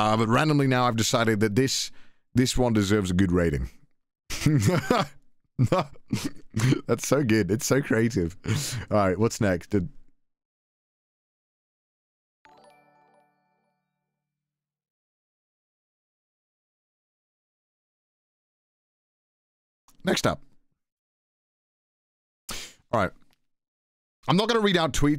Uh, but randomly now, I've decided that this this one deserves a good rating. That's so good. It's so creative. All right, what's next? Did... Next up. All right. I'm not going to read out tweets